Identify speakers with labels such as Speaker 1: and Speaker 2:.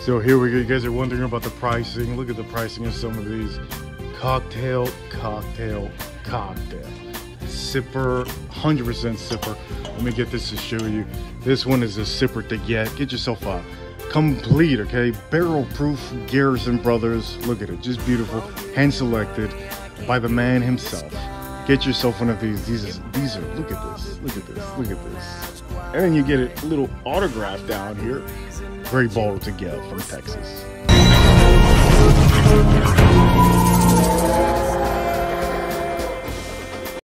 Speaker 1: So here we go. You guys are wondering about the pricing. Look at the pricing of some of these. Cocktail, cocktail, cocktail. Sipper, 100% sipper. Let me get this to show you. This one is a sipper to get. Get yourself a complete, okay? Barrel proof Garrison Brothers. Look at it, just beautiful. Hand selected by the man himself. Get yourself one of these. These are, these are, look at this, look at this, look at this. And then you get a little autograph down here. Great bottle to get from Texas.